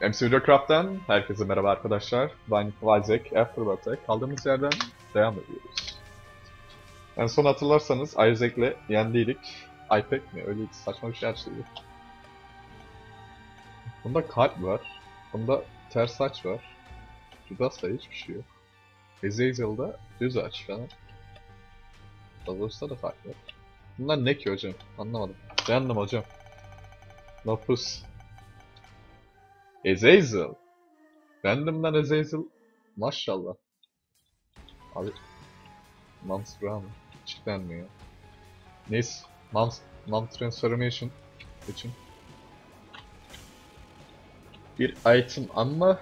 MC Video Craft'tan herkese merhaba arkadaşlar. Ben Isaac Afterburt'e kaldığımız yerden devam ediyoruz. En son hatırlarsanız Isaac'le yendiydik. iPad mi? Öyle saçma bir şey açtıydı. Bunda kalp var. Bunda ters saç var. Judas'ta hiçbir şey yok. Azazel'da düz aç falan. Davos'ta da var. Bunlar ne ki hocam? Anlamadım. Beğendim hocam. Nopus. Azazel. Random'dan Azazel. Maşallah. Abi. Mams Brown. Hiç denmiyor. Neyse. Mams, Mom Transformation için. Bir item ama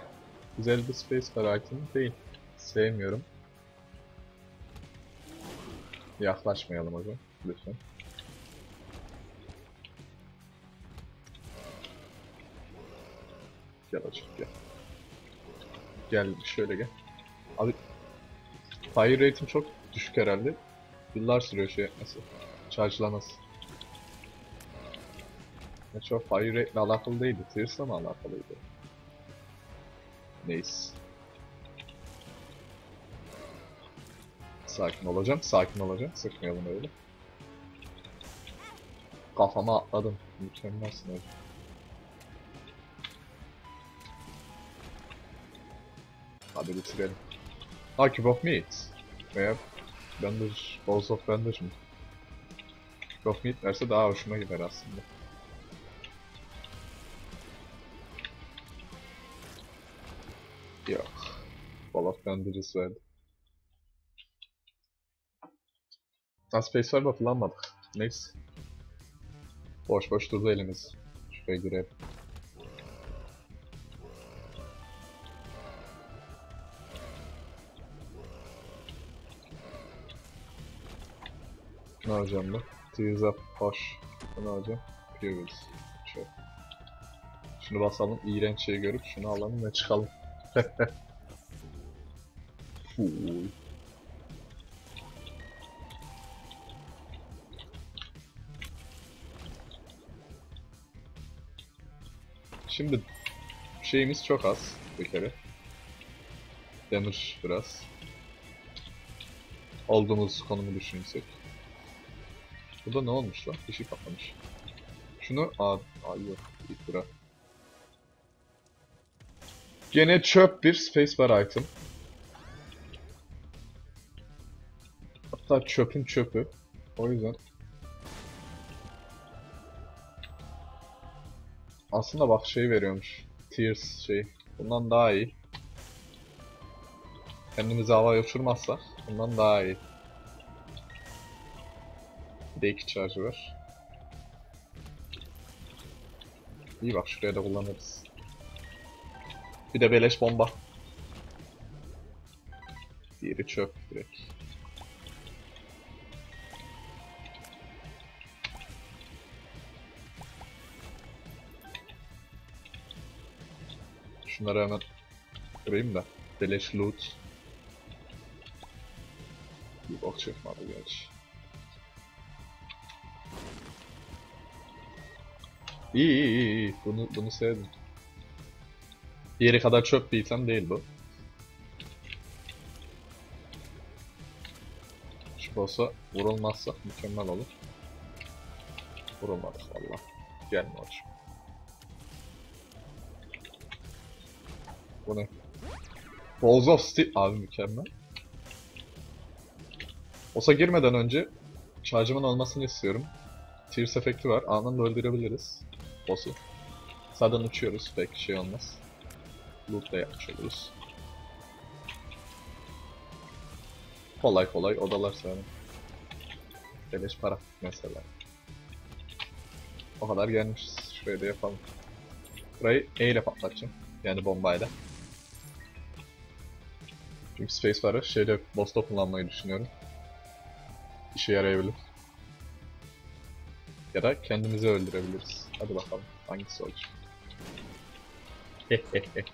güzel bir space var item değil. Sevmiyorum. Yaklaşmayalım hocam. Lütfen. Gel açık gel. Gel şöyle gel. Abi fire rate'im çok düşük herhalde. Yıllar sürüyor şey yapması. Charge'laması. Ya çok fire rate'le alakalı değildi. Tears'la mı alakalıydı? Neyse. Sakin olacağım, sakin olacağım. Sıkmayalım öyle. Kafama atladım. Mükemmelsin hocam. Hadi bitirelim. Ha Cube of Meat. Veya Bandage, Balls of Bandage mi? Cube of Meat verse daha hoşuma gider aslında. Yok. Ball of Bandages verdi. Ha Space Fire'da kullanmadık. Neyse. Boş boş durdu elimiz. Şuraya girelim. Ne alacağım ben? Tears Hoş. Ne alacağım? Purus. Şöyle. Şunu basalım. iğrenç şey görüp şunu alalım ve çıkalım. Full. Şimdi şeyimiz çok az bir kere. Damage biraz. Olduğumuz konumu düşünsek. Burada ne olmuş lan? Bir şey patlamış. Şunu... Aa, aa yok. Bırak. Gene çöp bir spacebar item. Hatta çöpün çöpü. O yüzden... Aslında bak şey veriyormuş. Tears şey. Bundan daha iyi. Kendimizi havaya uçurmazsak bundan daha iyi. Bir de iki charge var. İyi bak şuraya da kullanırız. Bir de beleş bomba. Diğeri çöp direkt. Şunları hemen kırayım da. Beleş loot. Bir bok çıkmadı gerçi. İyi iyi iyi. Bunu, bunu sevdim. Diğeri kadar çöp bir item değil bu. Şu olsa vurulmazsa mükemmel olur. Vurulmadık valla. Gelme hoş. Bu ne? Balls of Steel abi mükemmel. Osa girmeden önce charge'ımın olmasını istiyorum. Tears efekti var. Anında öldürebiliriz. Boss'u. Sağdan uçuyoruz. Pek şey olmaz. Loot da yapmış oluruz. Kolay kolay odalar sonra. Beleş para mesela. O kadar gelmişiz. Şurayı da yapalım. Burayı E ile patlatacağım. Yani bombayla. Çünkü Space Bar'ı şeyde boss'ta kullanmayı düşünüyorum. İşe yarayabilir. Ya da kendimizi öldürebiliriz. Hadi bakalım hangisi olacak.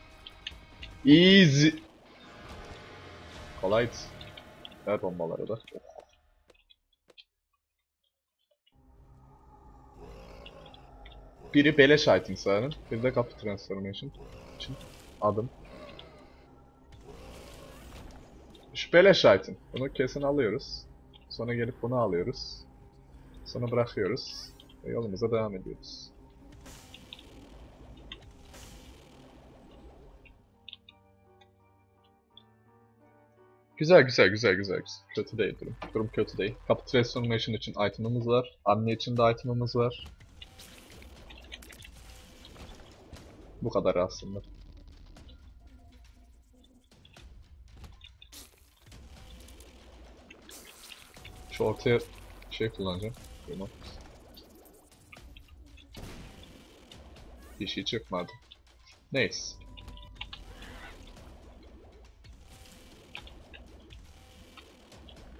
Easy. Kolaydı. Ver bombaları da. Biri beleş item sanırım. Bir de kapı transformation. için adım. Şu beleş item. Bunu kesin alıyoruz. Sonra gelip bunu alıyoruz. Sonra bırakıyoruz. Ve yolumuza devam ediyoruz. Güzel güzel güzel güzel güzel. Kötü değil durum. Durum kötü değil. Kapı Transformation için item'ımız var. Anne için de item'ımız var. Bu kadar aslında. Şu ortaya şey kullanacağım. Bunu. Bir şey çıkmadı. Neyse.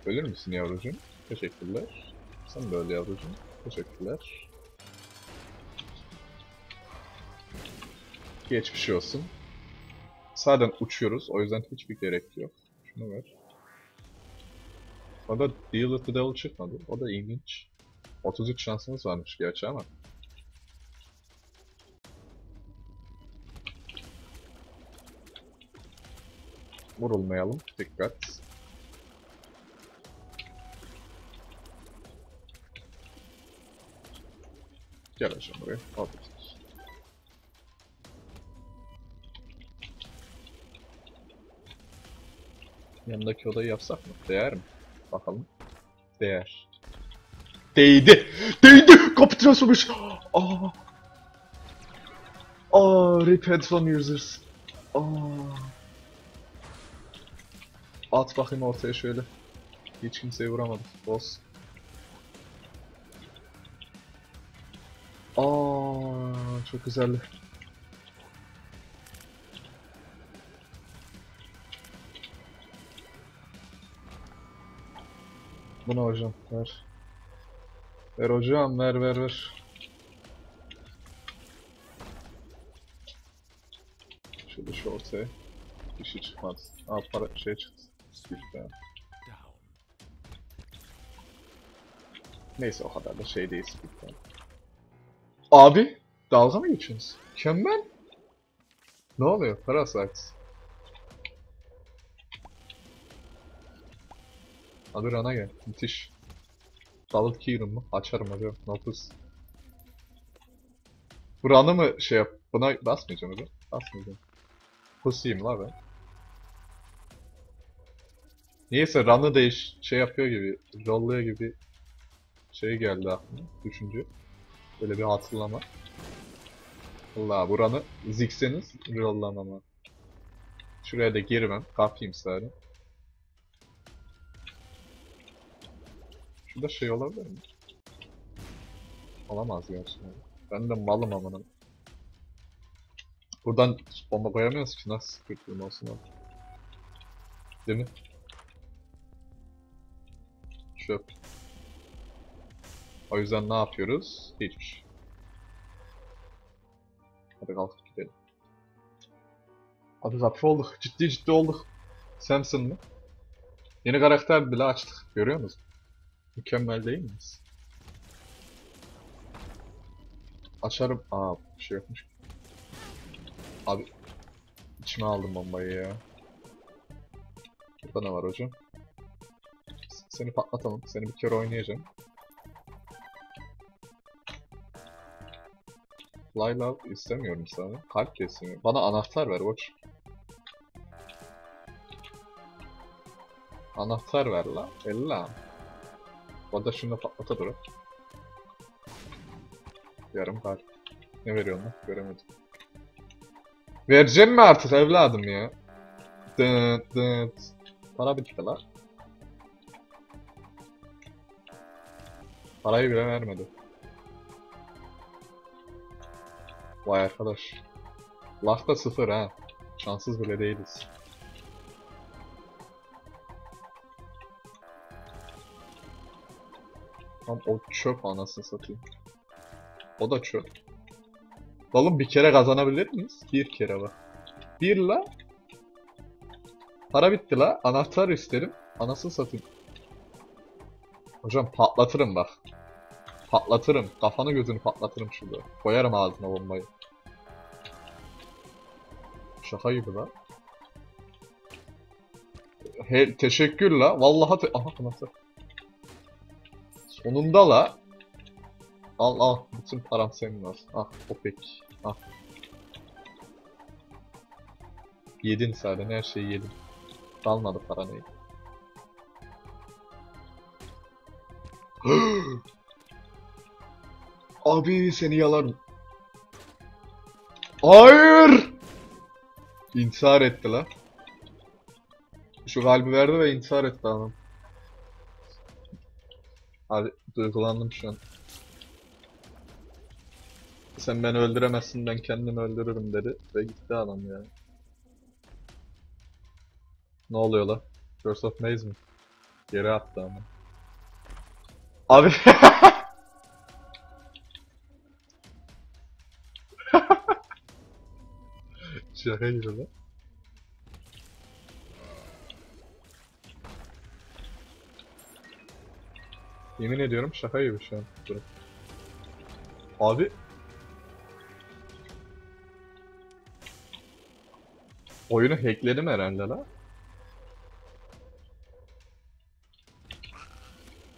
Ölür müsün yavrucuğum? Teşekkürler. Sen de öl yavrucuğum. Teşekkürler. Geçmiş olsun. Zaten uçuyoruz. O yüzden hiçbir gerek yok. Şunu ver. Orada Deal with the Devil çıkmadı. O da ilginç. 33 şansımız varmış gerçi ama. Vurulmayalım. Dikkat. Gel hocam buraya. Al. Yanındaki odayı yapsak mı? Değer mi? Bakalım. Değer. Değdi! Değdi! Kapitülasyon olmuş! Aa! Aa! Rip headphone users. Aa! At bakayım ortaya şöyle. Hiç kimseyi vuramadık. Boss. Aa, çok güzeldi. Bu ne hocam? Ver. Ver hocam, ver ver ver. Şöyle şu ortaya. Bir şey çıkmadı. Aa para şey çıktı. Güzel. Neyse o kadar da şey değil Speed'den. Abi dalga mı geçiyorsunuz? Mükemmel. Ne oluyor? Parasite. Abi rana gel. Müthiş. Dalıt Kieran mı? Açarım hocam. Nopus. Bu run'ı mı şey yap? Buna basmayacağım hocam. Basmayacağım. Pussy'yim la ben. Niyeyse run'ı değiş şey yapıyor gibi, rolluyor gibi şey geldi aklıma, düşünce. Böyle bir hatırlama. Allah buranı zikseniz rollamama. Şuraya da girmem, kapayım sadece. Şurada şey olabilir mi? Olamaz gerçi. Ben de malım amına. Buradan bomba koyamıyoruz ki nasıl kötülüğüm olsun abi. Değil mi? Çöp. O yüzden ne yapıyoruz? Hiçbir şey. Hadi kalkıp gidelim. Abi zafer olduk. Ciddi ciddi olduk. Samson mı? Yeni karakter bile açtık. Görüyor musun? Mükemmel değil miyiz? Açarım. Aa bir şey yokmuş. Abi içime aldım bombayı ya. Burada ne var hocam? Seni patlatalım. Seni bir kere oynayacağım. Fly Love istemiyorum sana. Kalp kesimi. Bana anahtar ver watch. Anahtar ver la. Ella. Bu arada şunu da patlata bırak. Yarım kalp. Ne veriyorsun lan? Göremedim. Vereceğim mi artık evladım ya? Dıt dıt. Para bitti la. Parayı bile vermedi. Vay arkadaş. Lafta sıfır ha. Şanssız bile değiliz. Tam o çöp anasını satayım. O da çöp. Oğlum bir kere kazanabilir miyiz? Bir kere bak. Bir la. Para bitti la. Anahtar isterim. Anasını satayım. Hocam patlatırım bak. Patlatırım. Kafanı gözünü patlatırım şurada. Koyarım ağzına bombayı. Şaka gibi lan. He, teşekkür la. Vallahi te Aha anahtar. Sonunda la. Al al. Bütün param senin olsun. Ah o pek. Ah. Yedin zaten her şeyi yedin. Kalmadı para neydi. Abi seni yalarım. Hayır! İntihar etti la. Şu kalbi verdi ve intihar etti adam. Abi duygulandım şu an. Sen beni öldüremezsin ben kendimi öldürürüm dedi ve gitti adam yani. Ne oluyor la? Curse of Maze mi? Geri attı ama. Abi Şaka gibi lan. Yemin ediyorum şaka gibi şu an. durum. Abi. Oyunu hackledim herhalde la.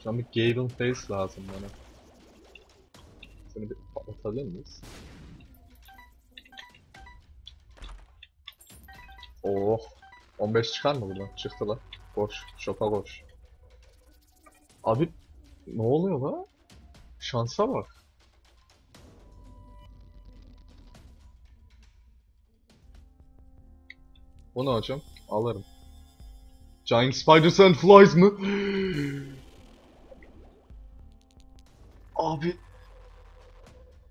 Şu bir Gable Face lazım bana. Seni bir patlatabilir miyiz? Oh. 15 çıkar mı buradan? Çıktı lan. Koş. Şopa koş. Abi ne oluyor la? Şansa bak. Bu ne hocam? Alırım. Giant Spiders and Flies mı? Abi.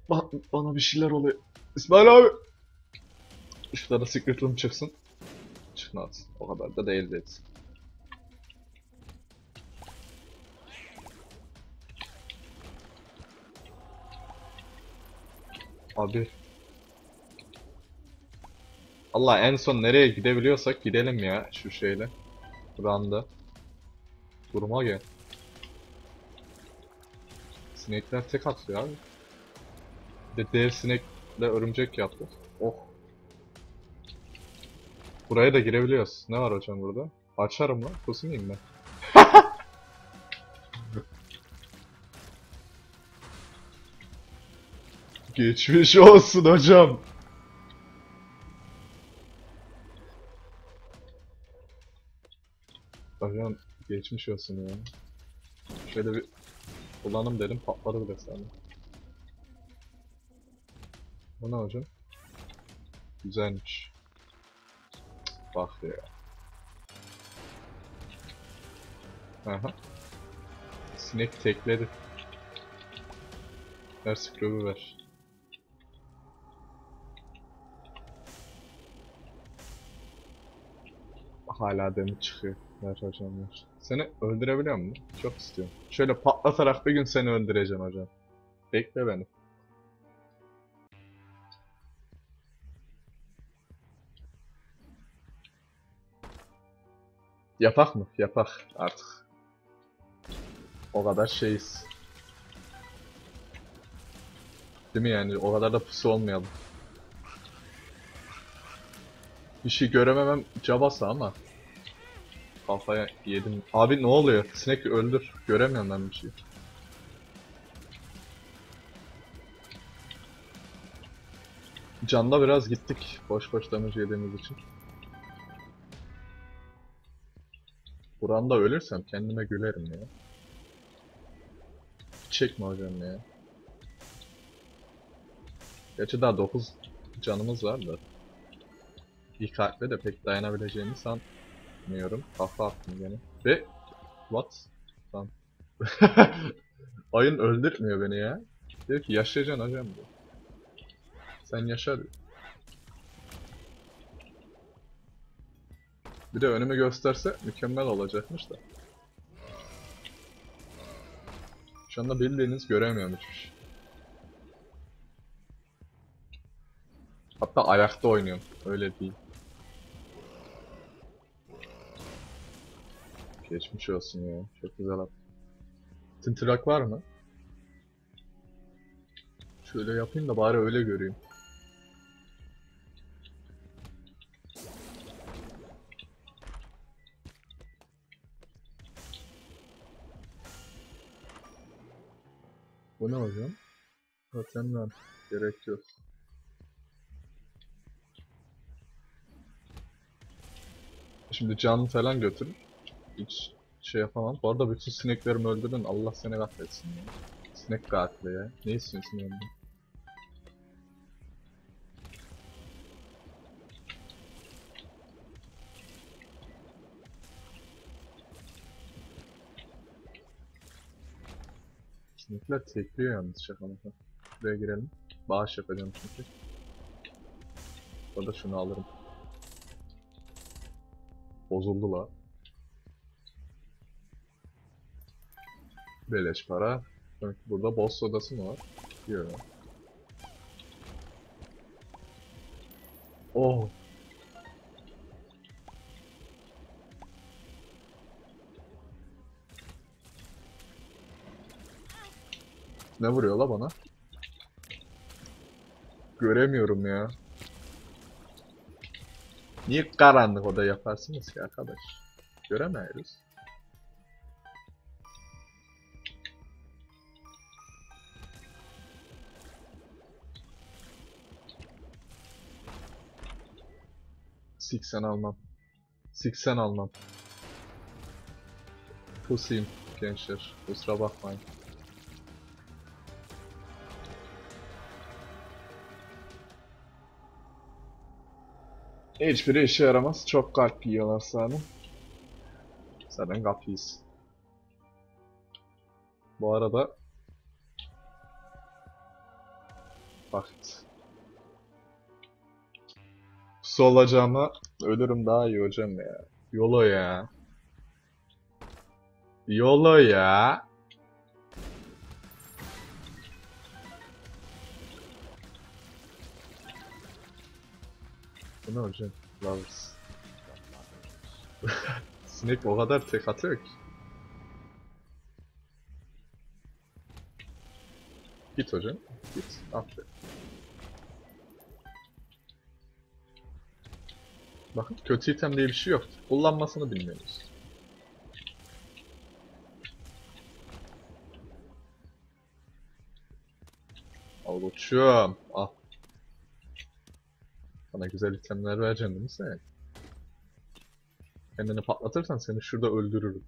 Ba bana bir şeyler oluyor. İsmail abi. Şurada Secret Room çıksın. Çıkmaz. O kadar da değil dedi. Abi. Allah en son nereye gidebiliyorsak gidelim ya şu şeyle. Randa. Duruma gel. Sinekler tek atıyor abi. Bir de dev sinekle örümcek yaptı. Oh. Buraya da girebiliyoruz. Ne var hocam burada? Açarım lan. Kusunayım ben. Geçmiş olsun hocam. Hocam geçmiş olsun ya. Şöyle bir kullanım dedim patladı bile sana. Bu ne hocam? Güzelmiş. Bak ya. Aha. Sinek tekledi. Ver scrub'u ver. Hala demir çıkıyor. Ver hocam ver. Seni öldürebiliyor mu? Çok istiyorum. Şöyle patlatarak bir gün seni öldüreceğim hocam. Bekle beni. Yapak mı? Yapak artık. O kadar şeyiz. Değil mi yani? O kadar da pusu olmayalım. Bir şey görememem cabası ama. Kafaya yedim. Abi ne oluyor? Sinek öldür. Göremiyorum ben bir şey. Canda biraz gittik. Boş boş damage yediğimiz için. Buranda ölürsem kendime gülerim ya. Çekme hocam ya. Gerçi daha 9 canımız var da. İlk harfle de pek dayanabileceğimi sanmıyorum. Kafa attım gene. Ve... What? Tamam. Oyun öldürtmüyor beni ya. Diyor ki yaşayacaksın hocam diyor. Sen yaşa diyor. Bir de önümü gösterse mükemmel olacakmış da. Şu anda bildiğiniz göremiyorum hiçbir şey. Hatta ayakta oynuyorum. Öyle değil. Geçmiş olsun ya. Çok güzel at. Tintrak var mı? Şöyle yapayım da bari öyle göreyim. Bu ne hocam? Zaten lan. Gerek yok. Şimdi can falan götürür. Hiç şey yapamam. Bu arada bütün sineklerimi öldürdün. Allah seni kahretsin ya. Sinek katili ya. Ne istiyorsun benden? Sinekler tekliyor yalnız şaka maka. Buraya girelim. Bağış yapacağım çünkü. Burada şunu alırım. Bozuldu la. Beleş para. Ki burada boss odası mı var? Yok. Oh. Ne vuruyor la bana? Göremiyorum ya. Niye karanlık oda yaparsınız ki arkadaş? Göremiyoruz. Siksen almam. Siksen almam. Pusayım gençler. Kusura bakmayın. Hiçbiri işe yaramaz. Çok kalp yiyorlar zaten. Zaten kalp yiyiz. Bu arada Vakit. Pusu olacağıma ölürüm daha iyi hocam ya. Yolo ya. Yolo ya. Bu ne hocam? Lovers. Sinek o kadar tek atıyor ki. Git hocam. Git. Aferin. Bakın kötü item diye bir şey yok. Kullanmasını bilmiyoruz. Al koçum. Al. Bana güzel itemler vereceksin değil mi sen? Kendini patlatırsan seni şurada öldürürüm.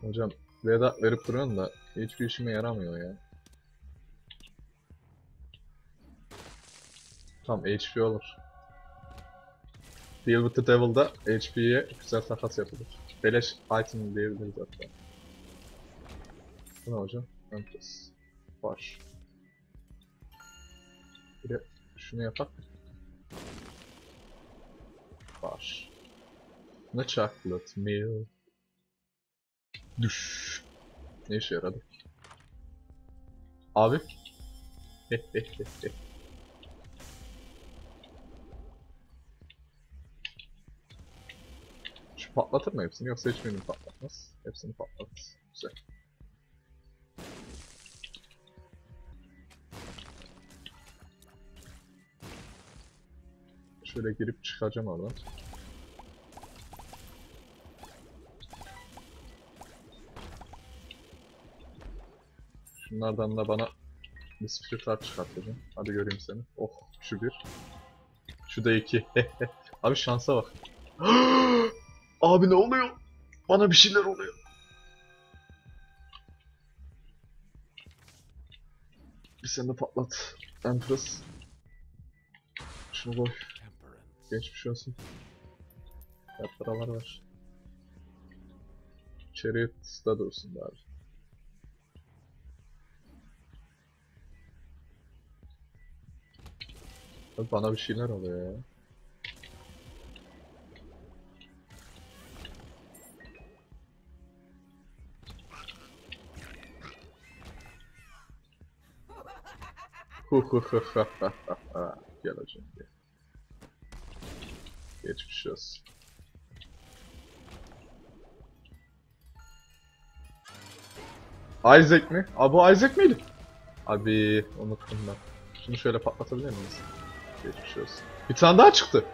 Hocam veda verip duruyorsun da hiçbir işime yaramıyor ya. Tamam HP olur. Deal with the Devil'da HP'ye güzel takas yapılır. Beleş item diyebiliriz hatta. Bu ne hocam? Empress. Var. Bir de şunu yapak. Var. Ne chocolate meal. Düş. Ne işe yaradı? Abi. Patlatır mı hepsini yoksa hiçbirini patlatmaz. Hepsini patlatır. Güzel. Şöyle girip çıkacağım oradan. Şunlardan da bana bir spiritler çıkartacağım. Hadi göreyim seni. Oh şu bir. Şu da iki. Abi şansa bak. Abi ne oluyor? Bana bir şeyler oluyor. Bir sen de patlat. Empress. Şunu koy. Geçmiş olsun. Ya paralar var. Chariot'da dursun bari. Bana bir şeyler oluyor ya. Gel hocam gel. Geçmiş olsun. Isaac mi? Abi bu Isaac miydi? Abi unuttum ben. Şunu şöyle patlatabilir miyiz? Geçmiş olsun. Bir tane daha çıktı.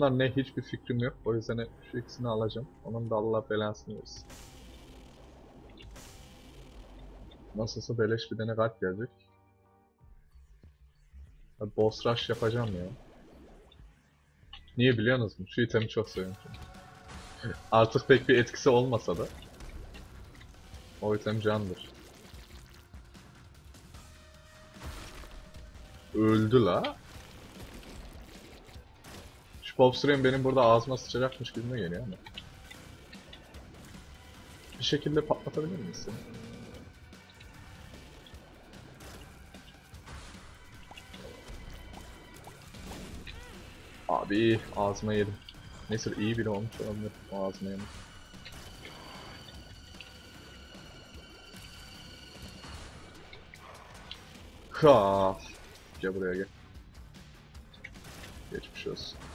Bunlar ne hiçbir fikrim yok. O yüzden şu ikisini alacağım. Onun da Allah belasını versin. Nasılsa beleş bir tane kalp gelecek. Boss rush yapacağım ya. Niye biliyorsunuz mu? Şu itemi çok seviyorum. Artık pek bir etkisi olmasa da. O item candır. Öldü la. Bobstream benim burada ağzıma sıçacakmış gibime geliyor ama. Bir şekilde patlatabilir misin? Abi ağzıma yedim. Neyse iyi biri olmuş olabilir ağzıma yedim. Ha. Gel buraya gel. Geçmiş olsun.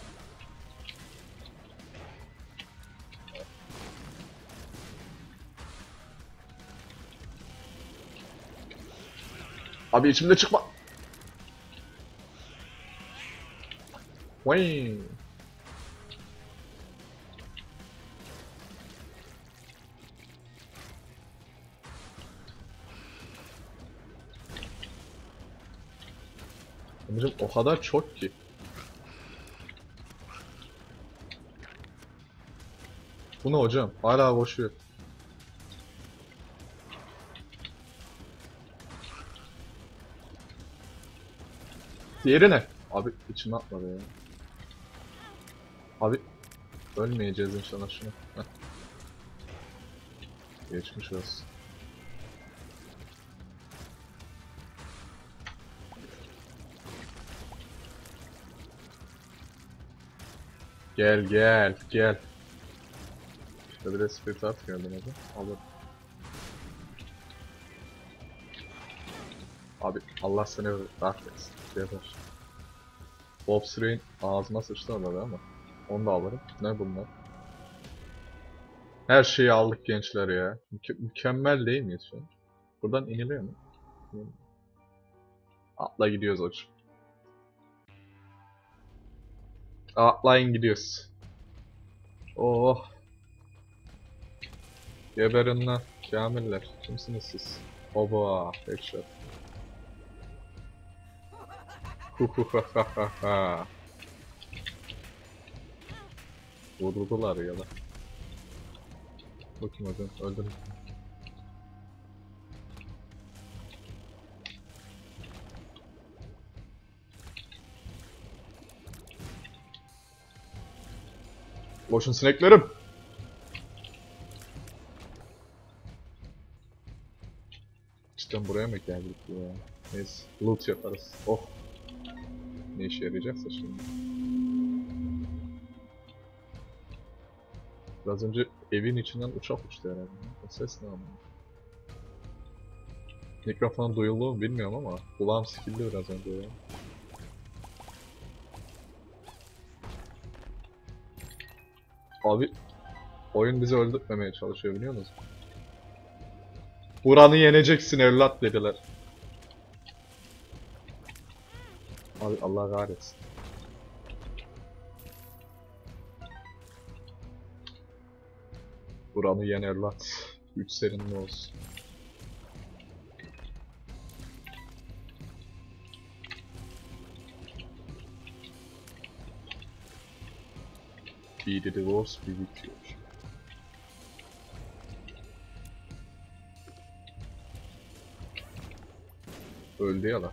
Abi içimde çıkma. Vay. Amcım o kadar çok ki. Bu ne hocam? Hala koşuyor. Diğeri ne? Abi içime atmadı ya. Abi ölmeyeceğiz inşallah şunu. Heh. Geçmiş olsun. Gel gel gel. İşte bir de spirit art geldi hadi. Alır. Abi Allah seni rahmetsin. Şey yapar. Bobsray'in ağzıma sıçtı orada ama. Onu da alırım. Ne bunlar? Her şeyi aldık gençler ya. Müke- mükemmel değil miyiz şu an? Buradan iniliyor mu? Atla gidiyoruz hocam. Atlayın gidiyoruz. Oh. Geberin lan. Kamiller. Kimsiniz siz? Oba. Headshot. Vurdular ya da. Bakayım hocam öldüm. Boşun sineklerim. Cidden buraya mı geldik ya? Neyse loot yaparız. Oh. Ne işe yarayacaksa şimdi. Biraz önce evin içinden uçak uçtu herhalde. O ses ne ama? Mikrofon duyuldu mu bilmiyorum ama kulağım sikildi biraz önce ya. Abi oyun bizi öldürtmemeye çalışıyor biliyor musun? Buranı yeneceksin evlat dediler. Abi Allah kahretsin. Buranı yen evlat. Güç seninle olsun. Bir de divorce bir bitiyor. Öldü ya lan.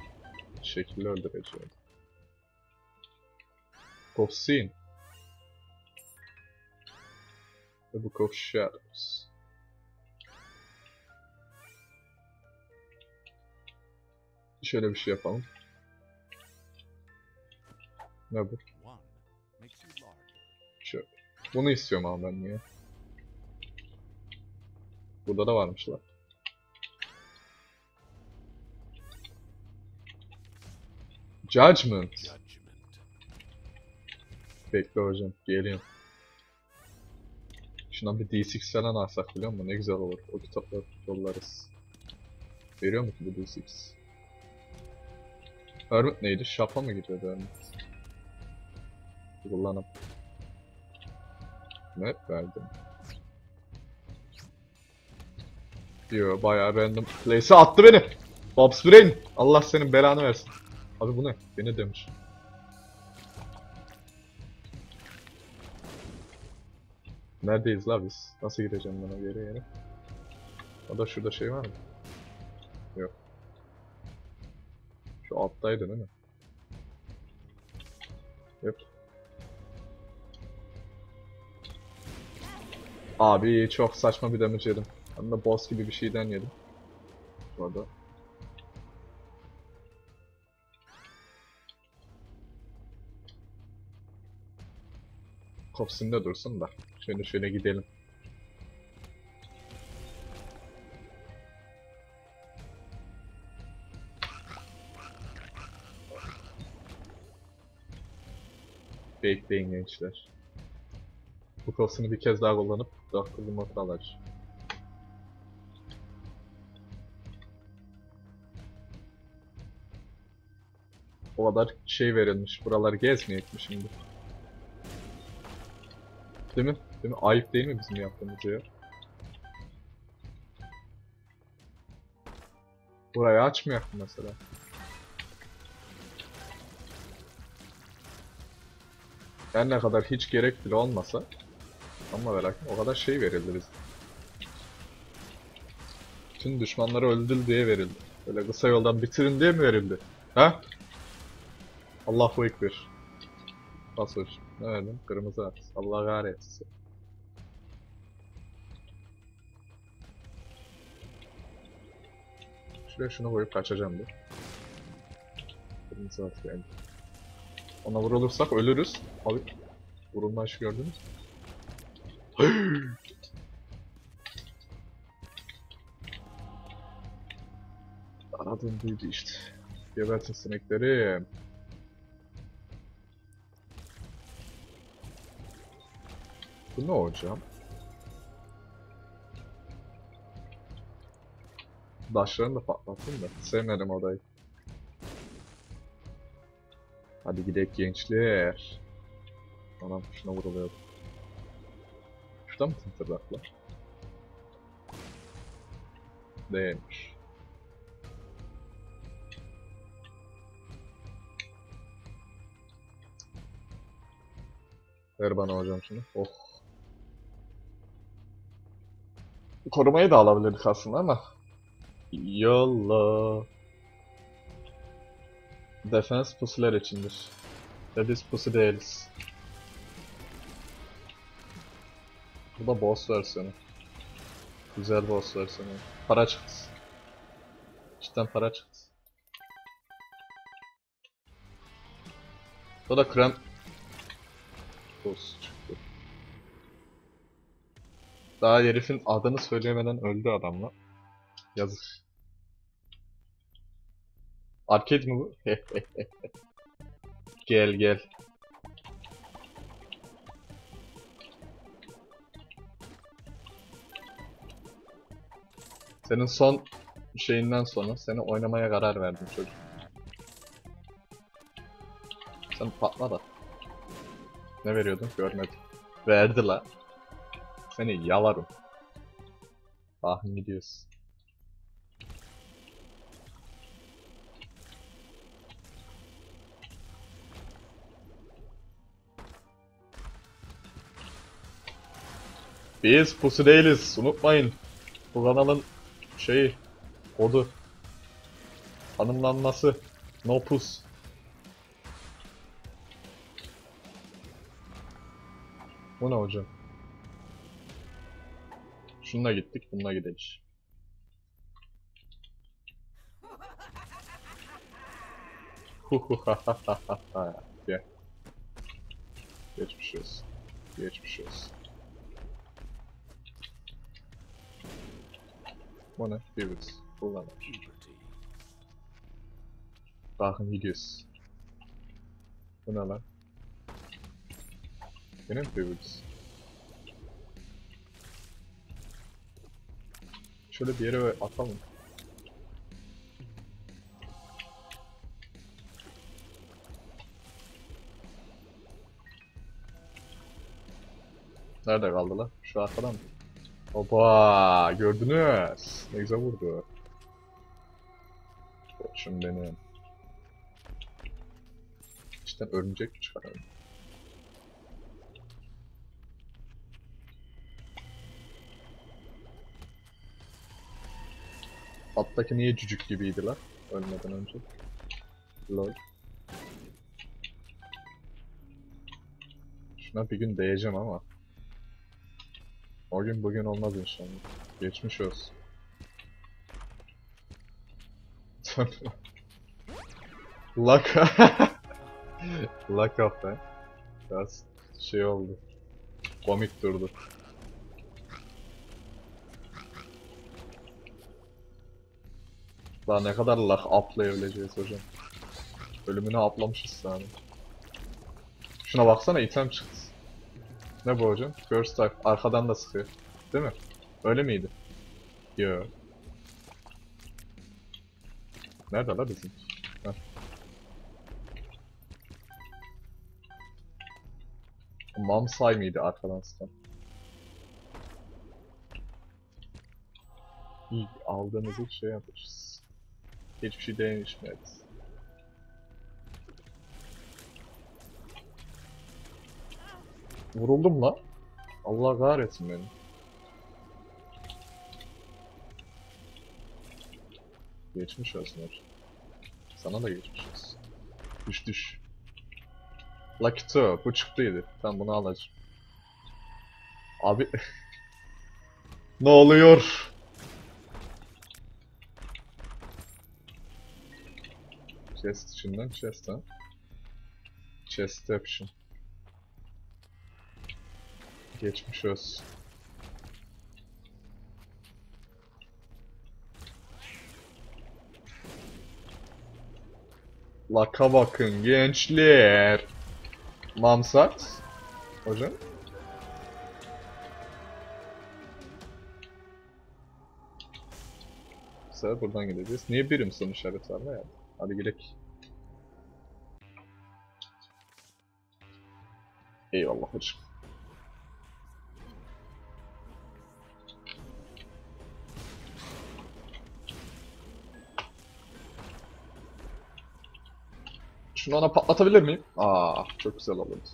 Şekilli öldüreceğim. Tosin. The Book of Shadows. Şöyle bir şey yapalım. Ne bu? Şöyle. Bunu istiyorum ama ben niye? Burada da varmışlar. Judgment. Bekle hocam, geliyorum. Şuna bir D6 falan alsak biliyor musun? Ne güzel olur. O kitapları yollarız. Veriyor mu ki bu D6? Hermit neydi? Şapa mı gidiyordu Hermit? Kullanım. Ne verdim? Yo bayağı random place'e attı beni. Bob's Brain. Allah senin belanı versin. Abi bu ne? Beni demiş. Neredeyiz la biz? Nasıl gideceğim ben o yere yere? O da şurada şey var mı? Yok. Şu alttaydı değil mi? Yok. Abi çok saçma bir damage yedim. Hem de boss gibi bir şeyden yedim. Bu. Kopsinde dursun da. Şöyle şöyle gidelim. Bekleyin gençler. Bu kopsunu bir kez daha kullanıp Dr. Limot'u alacağım. O kadar şey verilmiş. Buraları gezmeyek mi şimdi? Değil mi? Değil mi? Ayıp değil mi bizim yaptığımız ya? Burayı açmayak mesela? Her ne kadar hiç gerek bile olmasa ama ve o kadar şey verildi bize. Tüm düşmanları öldür diye verildi. Böyle kısa yoldan bitirin diye mi verildi? Ha? Allahu Ekber. Basır. Ne verdim? Kırmızı at. Allah kahretsin. Şuraya şunu koyup kaçacağım bir. Kırmızı at geldi. Ona vurulursak ölürüz. Abi vurulma işi gördünüz mü? Aradığım buydu işte. Gebertin sinekleri. Bu ne hocam? Daşlarını da patlattım da. Sevmedim odayı. Hadi gidelim gençler. Anam şuna vuruluyordu. Şurada mı tırtıraklar? Değilmiş. Ver bana hocam şunu. Oh. Korumayı da alabilirdik aslında ama. Yolla. Defense pusular içindir. Ve biz pusu değiliz. Bu da boss versiyonu. Güzel boss versiyonu. Para çıktı. Cidden para çıktı. Bu da krem boss çıktı. Daha herifin adını söyleyemeden öldü adamla. Yazık. Arcade mi bu? gel gel. Senin son şeyinden sonra seni oynamaya karar verdim çocuk. Sen patla da. Ne veriyordun? Görmedim. Verdi la. Seni yalarım. Ah gidiyorsun. Biz pusu değiliz. Unutmayın. Bu kanalın şeyi, kodu. Tanımlanması. No pus. Bu ne hocam? Şununla gittik, bununla gideriz. Gel. Geçmiş olsun. Geçmiş olsun. Bu ne? Pivot. Kullanır. Bakın gidiyoruz. Bu ne lan? Yine mi Şöyle bir yere atalım. Nerede kaldı lan? Şu arkadan mı? Opa gördünüz. Ne güzel vurdu. Koçum benim. İşte örümcek çıkaralım? Alttaki niye cücük gibiydi lan? Ölmeden önce. Lol. Şuna bir gün değeceğim ama. O gün bugün olmaz inşallah. Geçmiş olsun. Luck. Luck up be. Biraz şey oldu. Komik durdu. Daha ne kadar luck uplayabileceğiz hocam. Ölümünü aplamışız sani. Şuna baksana item çıktı. Ne bu hocam? First type. Arkadan da sıkıyor. Değil mi? Öyle miydi? Yo. Nerede la bizim? Heh. Mamsay mıydı arkadan sıkan? İyi aldığımız ilk şey yapacağız. Hiçbir şey değişmedi. Vuruldum la. Allah kahretsin beni. Geçmiş olsun. Sana da geçmiş olsun. Düş düş. Lucky Two. Bu çıktıydı. Tamam bunu alacağım. Abi... ne oluyor? Chest içinden chest ha. Chest option. Geçmiş olsun. Laka bakın gençler. Mamsat. Hocam. Mesela buradan gideceğiz. Niye birim son işaret var ya? Hadi gidelim. Eyvallah hocam. Şunu ona patlatabilir miyim? Aa, çok güzel olurdu.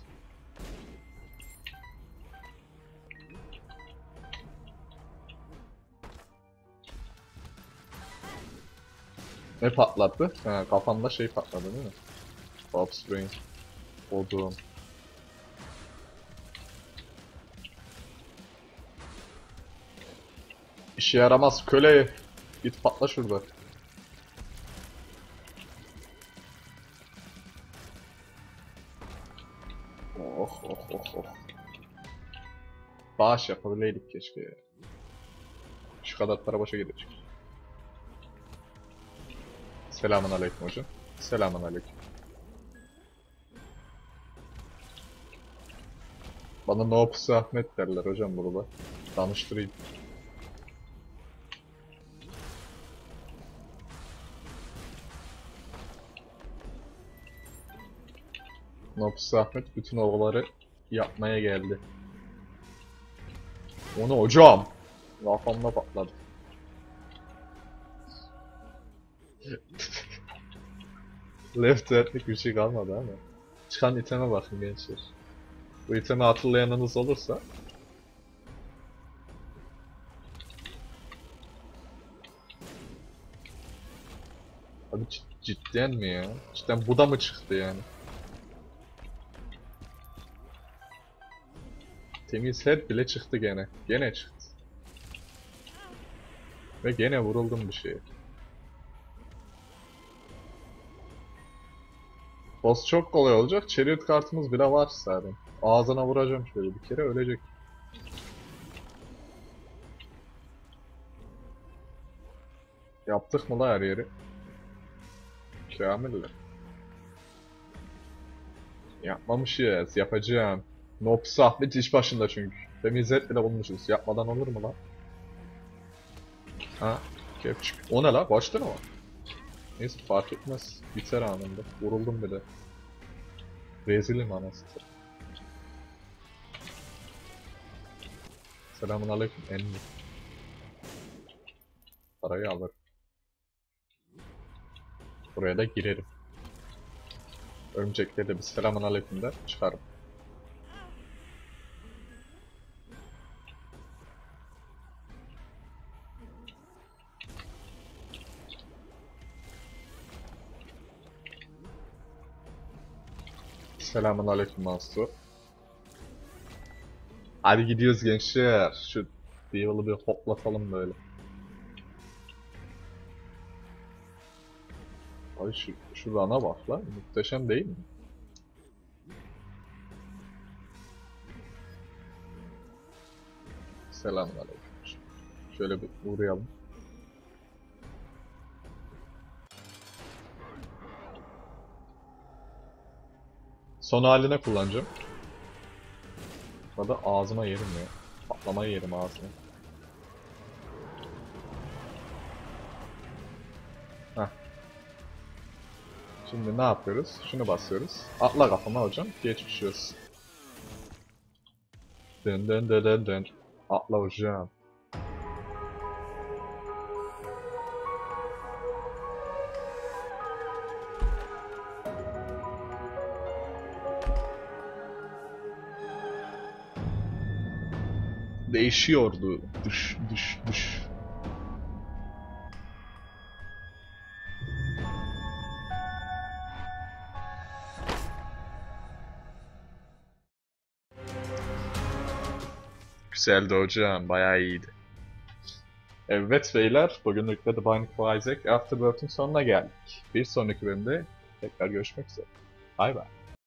Ne patlattı? Ha, kafamda şey patladı değil mi? Offspring. Odum. İşe yaramaz köle. Git patla şurada. Oh oh oh oh. Bağış yapabileydik keşke. Şu kadar para boşa gidecek. Selamun aleyküm hocam. Selamun aleyküm. Bana Noopsi Ahmet derler hocam burada. Tanıştırayım. Noopsi Ahmet bütün ovaları yapmaya geldi. Onu hocam! Kafamda patladı. Left hand'lik bir şey kalmadı ama. Çıkan iteme bakın gençler. Bu itemi hatırlayanınız olursa. Abi cid- cidden mi ya? Cidden bu da mı çıktı yani? Temiz head bile çıktı gene. Gene çıktı. Ve gene vuruldum bir şeye. Boss çok kolay olacak. Chariot kartımız bile var zaten. Ağzına vuracağım şöyle bir kere ölecek. Yaptık mı la her yeri? Kamille. Yapmamışız. Yapacağım. Nops Ahmet iş başında çünkü. Temizlet bile bulmuşuz. Yapmadan olur mu lan? Ha? Kepçük. O ne la? Başta ne var? Neyse fark etmez. Biter anında. Vuruldum bile. Rezilim anasını. Selamun aleyküm emmi. Parayı alır. Buraya da girerim. Örümcekleri de bir selamun aleyküm der çıkarım. Selamun aleyküm Mansur. Hadi gidiyoruz gençler. Şu Devil'ı bir hoplatalım böyle. Ay şu, şu rana bak lan. Muhteşem değil mi? Selamünaleyküm. Şöyle bir uğrayalım. Son haline kullanacağım. Burada ağzıma yerim ya. Patlamaya yerim ağzıma. Heh. Şimdi ne yapıyoruz? Şunu basıyoruz. Atla kafama hocam. Geçmiş olsun. Dön dön dön dön dön. Atla hocam. Değişiyordu. Düş düş düş. Güzeldi hocam, bayağı iyiydi. Evet beyler, bugünlük de Binding of Isaac Afterbirth'ün sonuna geldik. Bir sonraki bölümde tekrar görüşmek üzere. Bay bay.